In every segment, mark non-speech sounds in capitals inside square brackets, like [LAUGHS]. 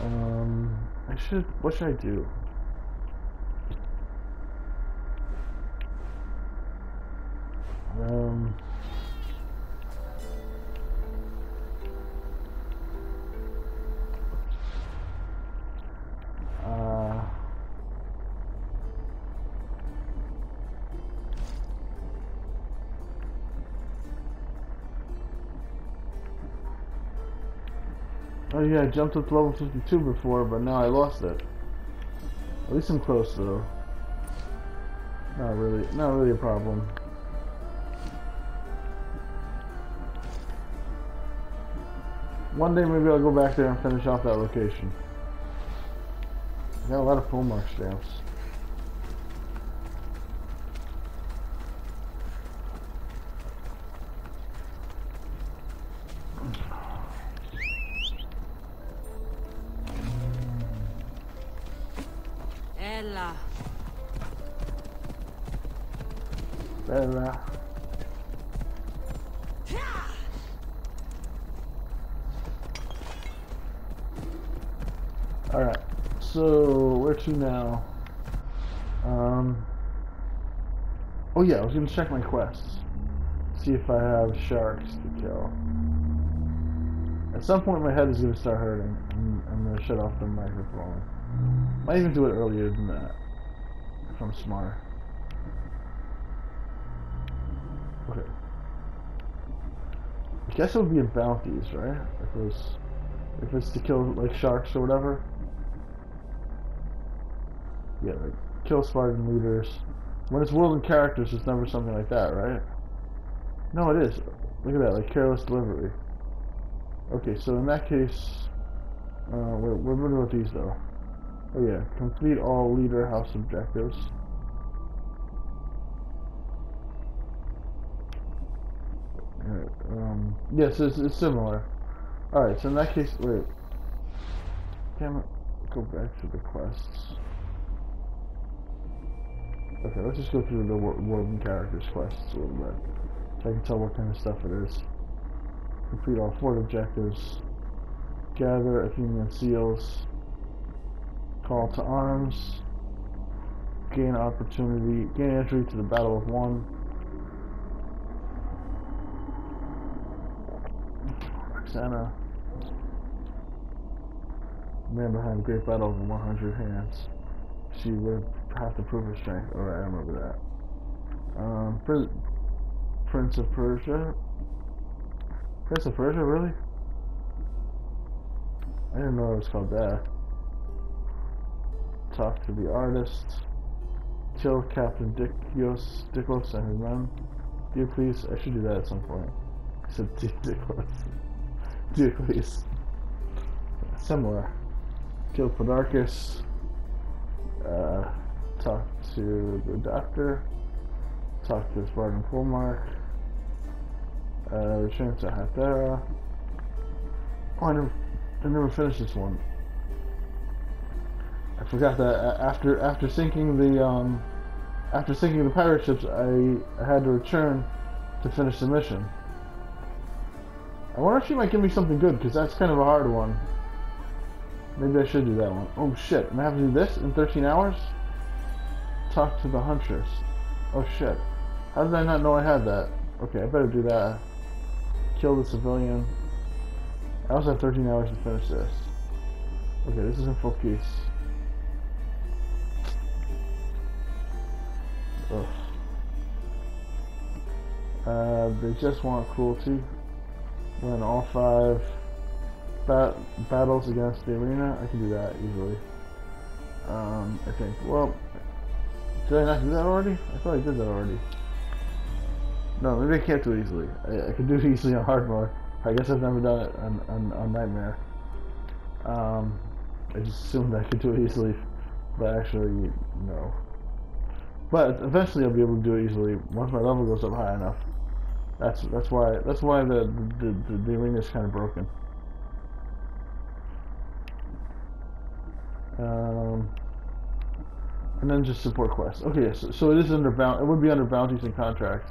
Um, I should. What should I do? Um. Yeah, I jumped up to level 52 before, but now I lost it. At least I'm close though. Not really, not really a problem. One day maybe I'll go back there and finish off that location. I got a lot of full mark stamps. Alright, so where to now? Um, oh yeah, I was gonna check my quests. See if I have sharks to kill. At some point my head is gonna start hurting. I'm, I'm gonna shut off the microphone. Might even do it earlier than that. If I'm smart. Okay. I guess it would be in bounties, right? If it was, if it's to kill like sharks or whatever. Yeah, like kill Spartan leaders. When it's world and characters, it's never something like that, right? No, it is. Look at that, like careless delivery. Okay, so in that case, uh, we're, we're good with these though. Oh yeah, complete all leader house objectives. Um, yes, it's, it's similar. Alright, so in that case, wait. Damn go back to the quests. Okay, let's just go through the wor- world and characters quests a little bit. So I can tell what kind of stuff it is. Complete all four objectives. Gather Athenian seals. Call to arms. Gain opportunity. Gain entry to the Battle of One. Roxana. Man behind the great battle of 100 hands. She would have to prove her strength. Alright, I remember that. Um, Prin- Prince of Persia. Prince of Persia, really? I didn't know it was called that. Talk to the artist. Kill Captain Dickios, Diclos and his men. You please. I should do that at some point. I said Diclos. Diocles. Similar. Kill Podarchus. Uh, talk to the doctor. Talk to Spartan Fulmark. Uh, return to Hathera. Oh, I never, I never finished this one. I forgot that after after sinking the um after sinking the pirate ships, I, I had to return to finish the mission. I wonder if she might give me something good because that's kind of a hard one. Maybe I should do that one. Oh shit! Am I have to do this in 13 hours? Talk to the huntress. Oh shit! How did I not know I had that? Okay, I better do that. Kill the civilian. I also have 13 hours to finish this. Okay, this is in full case. Ugh. Uh, they just want cruelty. Win all five bat battles against the arena. I can do that easily. Um, I think. Well, did I not do that already? I thought I did that already. No, maybe I can't do it easily. I, I can do it easily on hard mode. I guess I've never done it on, on, on Nightmare. Um, I just assumed I could do it easily, but actually, no. But eventually I'll be able to do it easily once my level goes up high enough. That's that's why that's why the the, the, the arena is kind of broken. Um, and then just support quests. Okay, so, so it is under bound. It would be under bounties and contracts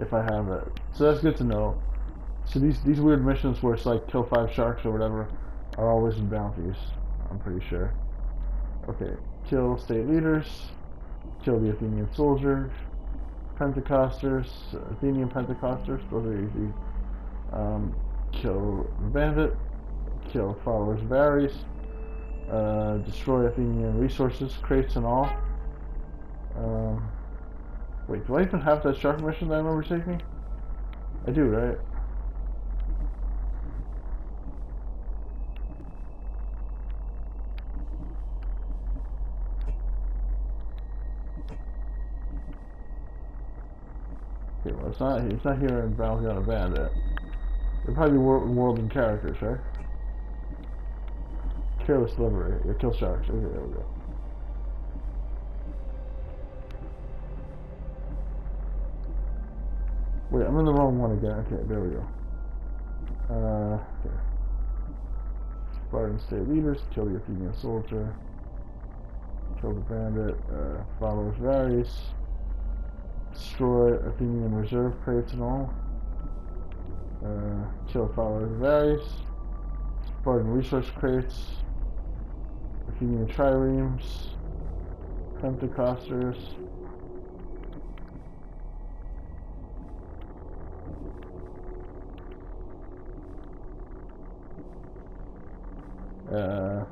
if I have it. So that's good to know. So these these weird missions where it's like kill five sharks or whatever are always in bounties. I'm pretty sure. Okay, kill state leaders, kill the Athenian soldier, Pentecosters, Athenian Pentecosters, those are easy. Um, kill bandit, kill followers of Ares, uh, destroy Athenian resources, crates and all. Um, wait, do I even have that shark mission that I remember taking? I do, right? It's not, it's not here in a Bandit. They're probably world, world and characters, right? Careless delivery. Yeah, kill sharks. Okay, there we go. Wait, I'm in the wrong one again. Okay, there we go. Uh, okay. Spartan state leaders, kill the Athenian soldier, kill the bandit, uh, followers Ares, destroy Athenian reserve crates and all, uh, kill followers Ares, Spartan resource crates, Athenian triremes, Pentecosters, Uh,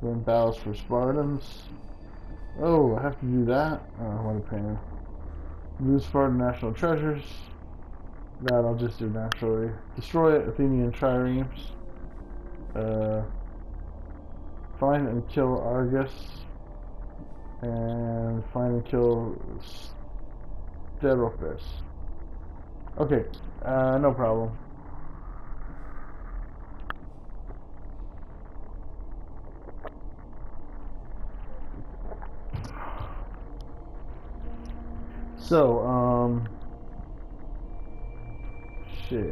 win battles for Spartans. Oh, I have to do that? Oh, what a pain. Lose Spartan national treasures. That I'll just do naturally. Destroy Athenian triremes. Uh, find and kill Argus. And find and kill Sterophis. Okay, uh, no problem. So, um, shit.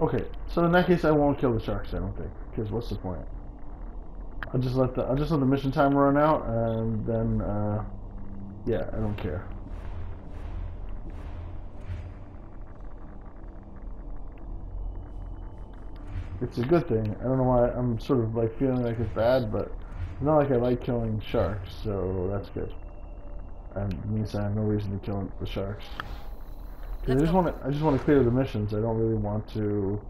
Okay, so in that case, I won't kill the sharks. I don't think, because what's the point? I'll just let the I'll just let the mission timer run out, and then, uh, yeah, I don't care. It's a good thing. I don't know why I'm sort of like feeling like it's bad, but not like I like killing sharks, so that's good. And it means I have no reason to kill the sharks. I just want to. I just want to clear the missions. I don't really want to.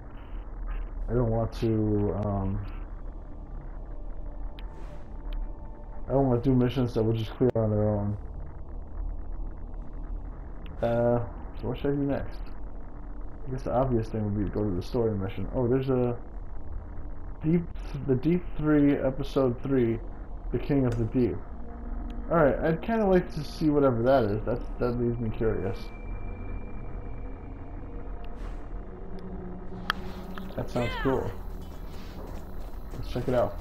I don't want to. Um, I don't want to do missions that will just clear on their own. Uh, so what should I do next? I guess the obvious thing would be to go to the story mission. Oh, there's a deep, the Deep Three, Episode Three, the King of the Deep. Alright, I'd kind of like to see whatever that is. That's, that leaves me curious. That sounds cool. Let's check it out.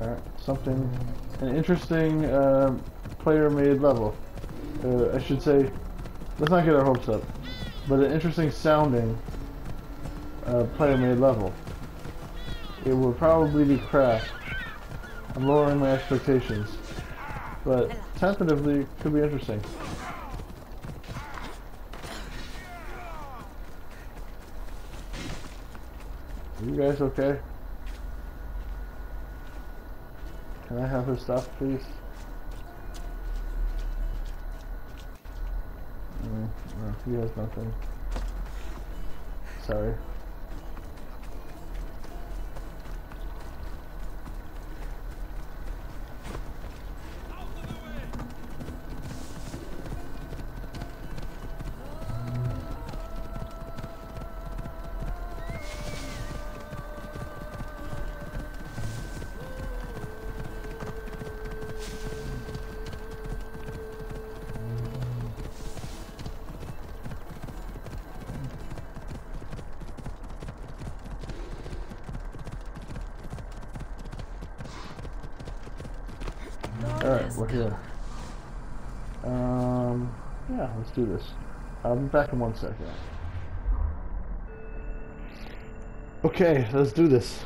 Alright, something, an interesting uh, player-made level. Uh, I should say, let's not get our hopes up, but an interesting sounding uh, player-made level it will probably be crap. I'm lowering my expectations. But tentatively, it could be interesting. Are you guys okay? Can I have his stuff, please? Mm, no, he has nothing. Sorry. We're here. Um, yeah, let's do this. I'll be back in one second. Okay, let's do this.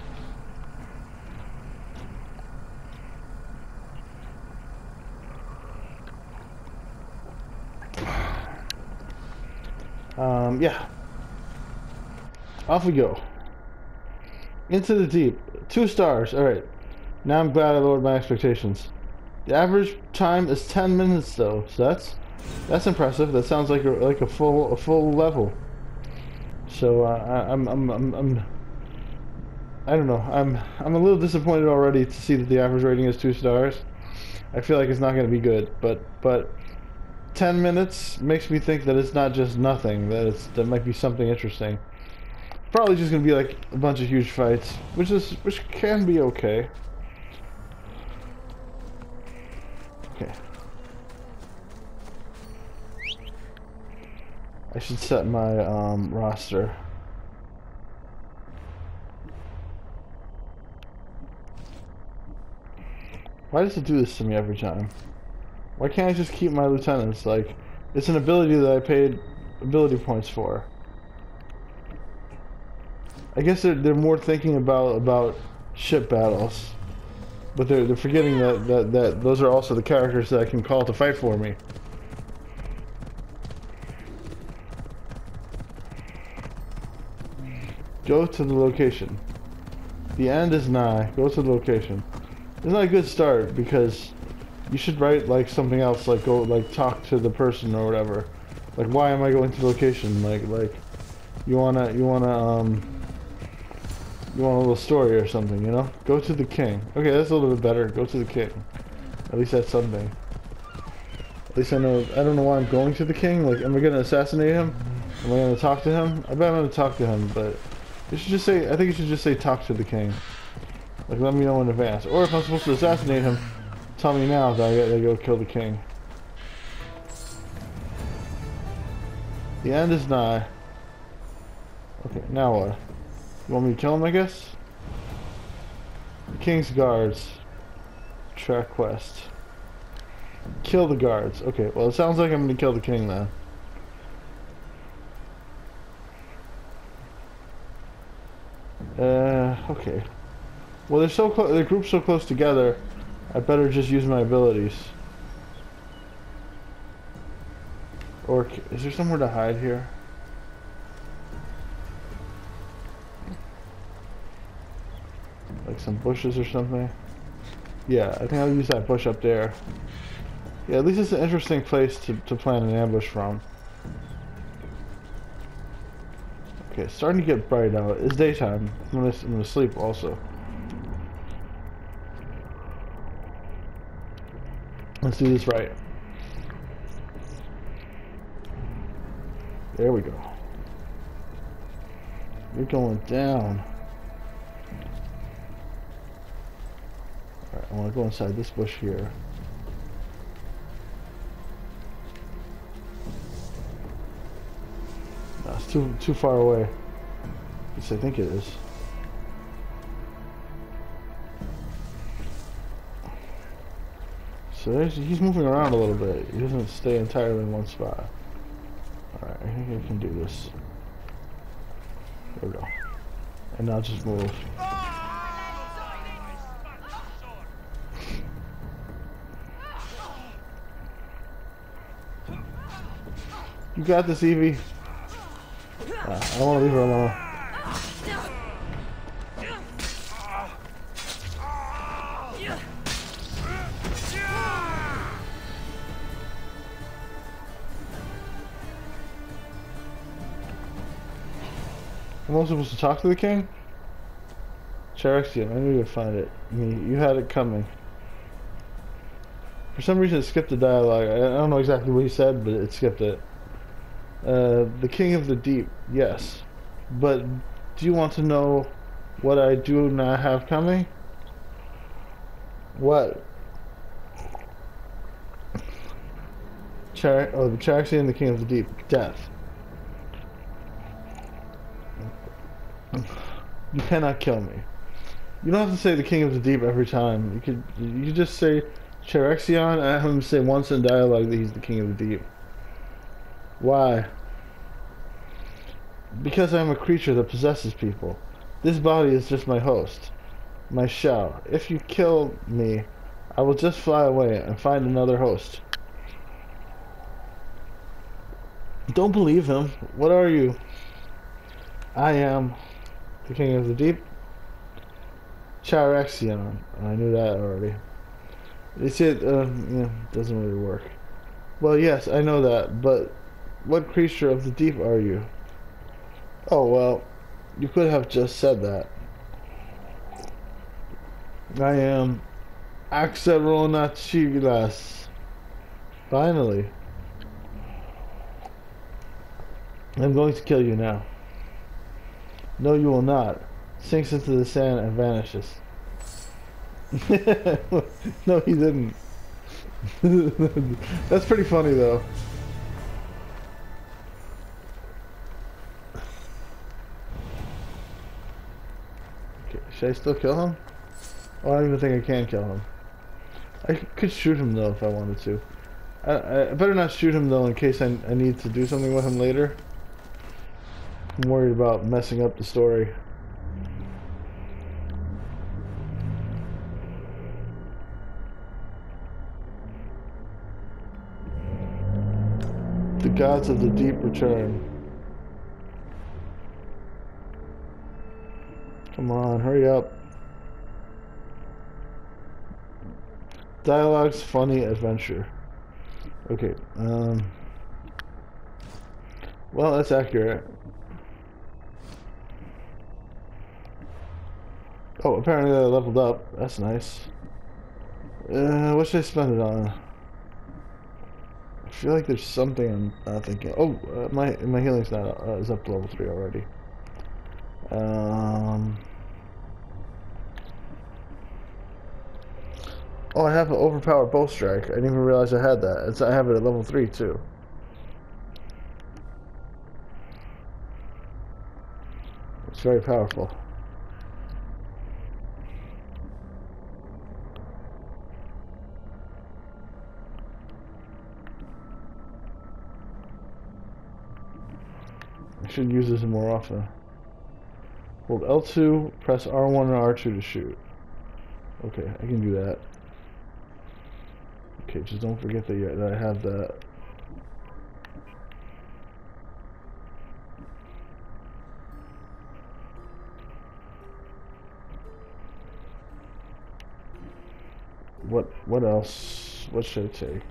Um, yeah. Off we go. Into the deep. Two stars. Alright. Now I'm glad I lowered my expectations. The average time is 10 minutes though, so that's that's impressive. That sounds like a like a full a full level. So uh, I, I'm I'm I'm I'm I don't know. I'm I'm a little disappointed already to see that the average rating is two stars. I feel like it's not going to be good, but but 10 minutes makes me think that it's not just nothing. That it's that might be something interesting. Probably just going to be like a bunch of huge fights, which is which can be okay. Okay. I should set my um, roster. Why does it do this to me every time? Why can't I just keep my lieutenants? Like, it's an ability that I paid ability points for. I guess they're, they're more thinking about about ship battles. But they're, they're forgetting that, that, that those are also the characters that I can call to fight for me. Go to the location. The end is nigh. Go to the location. It's not a good start because you should write like something else, like go like talk to the person or whatever. Like why am I going to the location? Like like you wanna you wanna um you want a little story or something, you know? Go to the king. Okay, that's a little bit better. Go to the king. At least that's something. At least I know I don't know why I'm going to the king. Like am I gonna assassinate him? Am I gonna talk to him? I bet I'm gonna talk to him, but you should just say I think you should just say talk to the king. Like, let me know in advance. Or if I'm supposed to assassinate him, tell me now that I gotta go kill the king. The end is nigh. Okay, now what? You want me to kill him, I guess? King's guards. Track quest. Kill the guards. Okay, well it sounds like I'm gonna kill the king now. Uh, okay. Well, they're so close. they're grouped so close together. I better just use my abilities. Or is there somewhere to hide here? Bushes or something? Yeah, I think I'll use that bush up there. Yeah, at least it's an interesting place to, to plan an ambush from. Okay, starting to get bright out. It's daytime. I'm gonna, I'm gonna sleep also. Let's do this right. There we go. You're going down. I want to go inside this bush here. No, it's too too far away. Least I think it is. So he's moving around a little bit. He doesn't stay entirely in one spot. Alright, I think I can do this. There we go. And now just move. You got this, Evie. Uh, I don't want to leave her alone. Am I supposed to talk to the king? Charaxian, I knew you'd find it. You had it coming. For some reason it skipped the dialogue. I don't know exactly what he said, but it skipped it. Uh, the King of the Deep, yes. But do you want to know what I do not have coming? What? Char oh, the Charaxian, the King of the Deep. Death. You cannot kill me. You don't have to say the King of the Deep every time. You could you could just say Charaxian and have him say once in dialogue that he's the King of the Deep. Why? Because I am a creature that possesses people. This body is just my host, my shell. If you kill me, I will just fly away and find another host. Don't believe him. What are you? I am the king of the deep. Charaxion. I knew that already. They said, uh, yeah, doesn't really work. Well, yes, I know that, but what creature of the deep are you? Oh, well, you could have just said that. I am Axaronachilas. Finally. I'm going to kill you now. No, you will not. Sinks into the sand and vanishes. [LAUGHS] no, he didn't. [LAUGHS] That's pretty funny, though. Should I still kill him? Oh, I don't even think I can kill him. I could shoot him, though, if I wanted to. I, I better not shoot him, though, in case I, I need to do something with him later. I'm worried about messing up the story. The gods of the deep return. Come on, hurry up. Dialogues, funny, adventure. Okay, um... Well, that's accurate. Oh, apparently I leveled up. That's nice. Uh, what should I spend it on? I feel like there's something I'm not thinking. Oh, uh, my my healing's not uh, is up to level three already. Um. Oh, I have an overpowered bow strike. I didn't even realize I had that. It's, I have it at level three too. It's very powerful. I should use this more often. Hold L2, press R1 and R2 to shoot. Okay, I can do that. Okay, just don't forget that, that I have that. What what else? What should I take?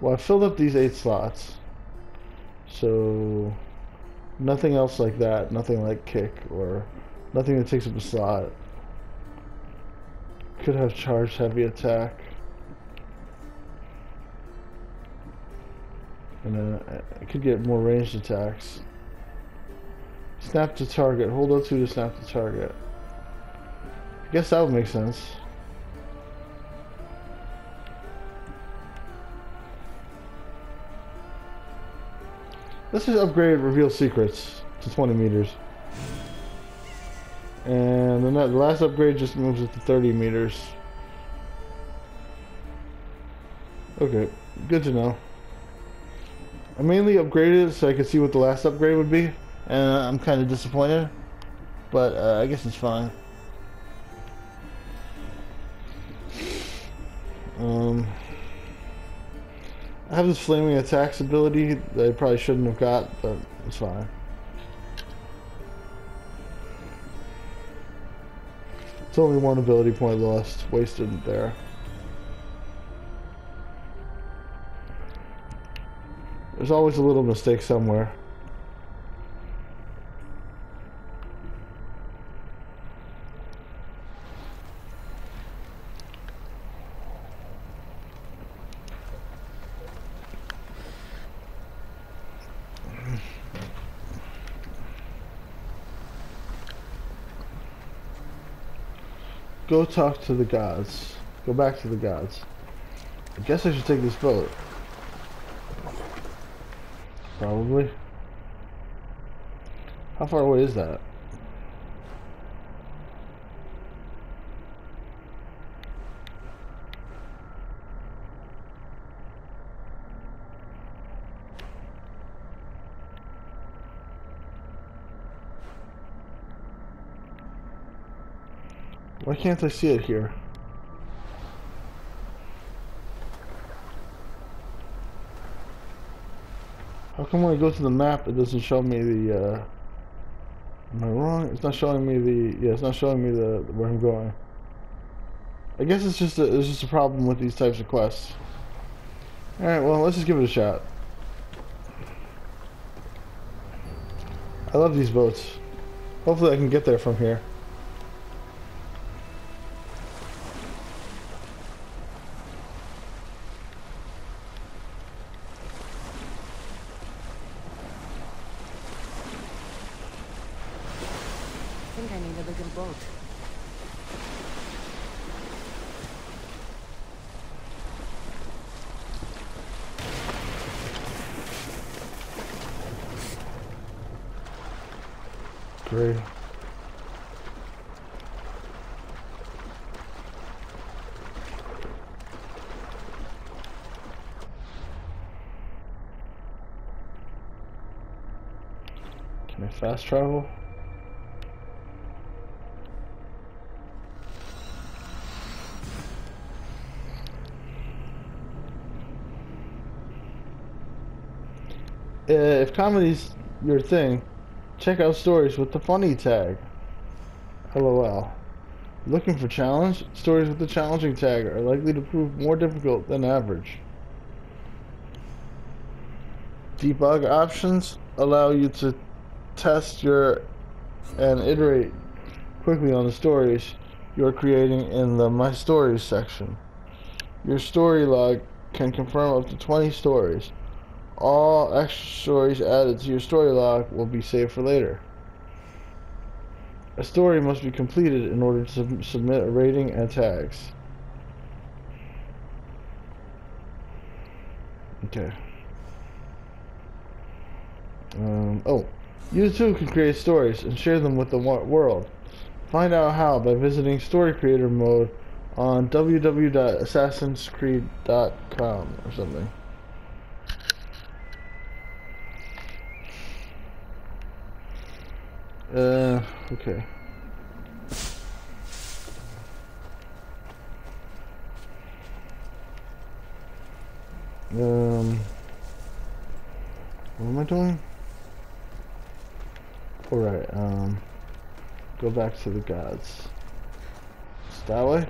Well, I filled up these eight slots. So nothing else like that. Nothing like kick or nothing that takes up a slot. Could have charged heavy attack. And then I could get more ranged attacks. Snap to target. Hold L2 to snap to target. I guess that would make sense. Let's just upgrade reveal secrets to 20 meters. And then that, last upgrade just moves it to 30 meters. Okay, good to know. I mainly upgraded it so I could see what the last upgrade would be. And I'm kind of disappointed. But uh, I guess it's fine. Um... I have this flaming attacks ability that I probably shouldn't have got, but it's fine. It's only one ability point lost, wasted there. There's always a little mistake somewhere. Go talk to the gods. Go back to the gods. I guess I should take this boat. Probably. How far away is that? Why can't I see it here? How come when I go to the map it doesn't show me the, uh... Am I wrong? It's not showing me the... Yeah, it's not showing me the where I'm going. I guess it's just a, it's just a problem with these types of quests. Alright, well, let's just give it a shot. I love these boats. Hopefully I can get there from here. Think I need a bigger boat. Great. Can I fast travel? Uh, if comedy's your thing, check out stories with the funny tag. LOL. Looking for challenge? Stories with the challenging tag are likely to prove more difficult than average. Debug options allow you to test your and iterate quickly on the stories you are creating in the My Stories section. Your story log can confirm up to 20 stories. All extra stories added to your story log will be saved for later. A story must be completed in order to sub submit a rating and tags. Okay. Um, oh, you too can create stories and share them with the world. Find out how by visiting Story Creator mode on www.assassinscreed.com or something. Uh, okay. Um, what am I doing? Alright, um, go back to the gods. It's that way?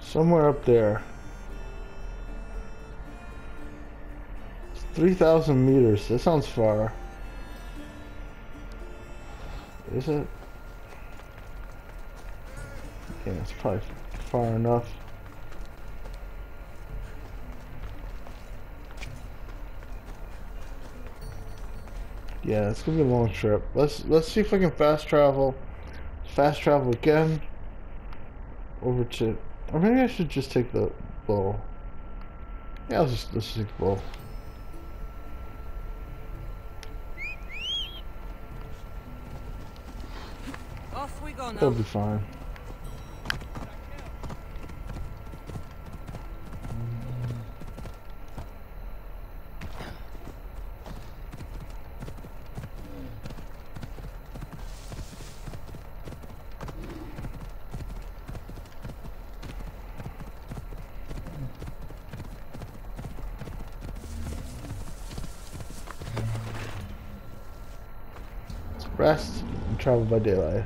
Somewhere up there. 3,000 meters. That sounds far. Is it? Yeah, it's probably far enough. Yeah, it's gonna be a long trip. Let's let's see if I can fast travel. Fast travel again. Over to, or maybe I should just take the bow. Yeah, let's just let's just take the bow. Off we go That'll be fine. Rest and travel by daylight.